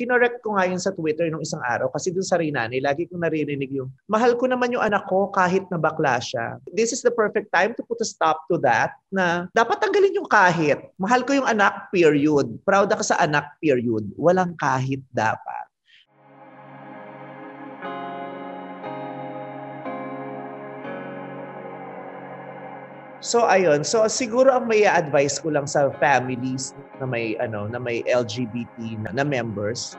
kinorek ko nga yun sa Twitter nung isang araw kasi dun sa Rinani, lagi kong naririnig yung, mahal ko naman yung anak ko kahit na bakla siya. This is the perfect time to put a stop to that na dapat tanggalin yung kahit. Mahal ko yung anak, period. Proud ako sa anak, period. Walang kahit dapat. So ayun, so siguro ang may advice ko lang sa families na may ano, na may LGBT na, na members,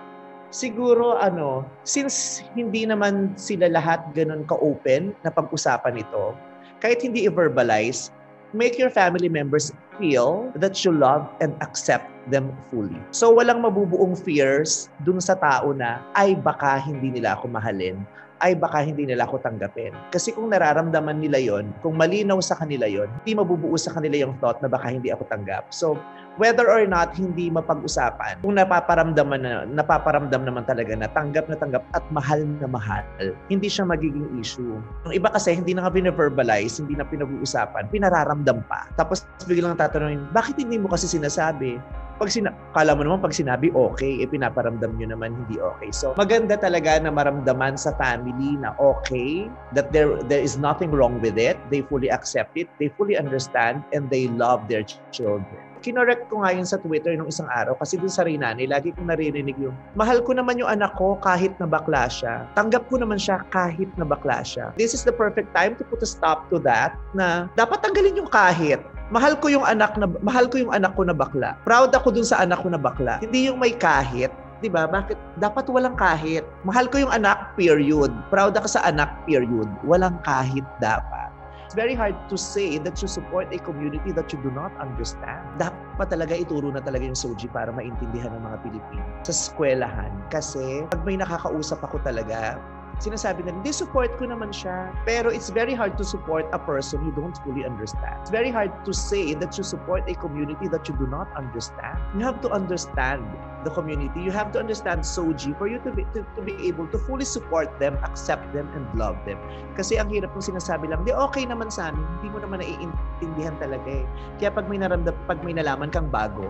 siguro ano, since hindi naman sila lahat ganun ka-open na pag-usapan ito, kahit hindi i-verbalize, make your family members feel that you love and accept them fully. So walang mabubuong fears dun sa tao na ay baka hindi nila ako mahalin ay baka hindi nila ako tanggapin. Kasi kung nararamdaman nila yon, kung malinaw sa kanila yon, hindi mabubuo sa kanila yung thought na baka hindi ako tanggap. So, whether or not hindi mapag-usapan, kung napaparamdaman na, napaparamdam naman talaga na tanggap na tanggap at mahal na mahal, hindi siya magiging issue. Yung iba kasi hindi na verbalize hindi na pinag-uusapan, pinararamdam pa. Tapos biglang tatanungin, bakit hindi mo kasi sinasabi? Pag sina- kala mo naman pag sinabi okay, eh pinaparamdam nyo naman hindi okay. So maganda talaga na maramdaman sa family na okay, that there there is nothing wrong with it. They fully accept it, they fully understand, and they love their children kinorek ko nga yun sa Twitter nung isang araw kasi dun sa Rinani, lagi kong naririnig yung, mahal ko naman yung anak ko kahit na bakla siya. Tanggap ko naman siya kahit na bakla siya. This is the perfect time to put a stop to that na dapat tanggalin yung kahit mahal ko yung anak na mahal ko yung anak ko na bakla. Proud ako dun sa anak ko na bakla. Hindi yung may kahit 'di ba? Bakit dapat walang kahit? Mahal ko yung anak, period. Proud ako sa anak, period. Walang kahit dapat. It's very hard to say that you support a community that you do not understand. Dapat talaga ituro na talaga yung Soji para maintindihan ng mga Pilipino sa eskwelahan. Kasi pag may nakakausap ako talaga, sinasabi na, hindi, support ko naman siya. Pero it's very hard to support a person you don't fully understand. It's very hard to say that you support a community that you do not understand. You have to understand the community. You have to understand Soji for you to be, to, to be able to fully support them, accept them, and love them. Kasi ang hirap ng sinasabi lang, di okay naman sa amin, hindi mo naman naiintindihan talaga eh. Kaya pag may naramdam, pag may nalaman kang bago,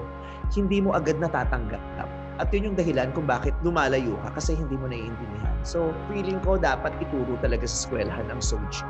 hindi mo agad natatanggap at yun yung dahilan kung bakit lumalayo ka kasi hindi mo naiintindihan. So, feeling ko dapat ituro talaga sa eskwelahan ang Soji.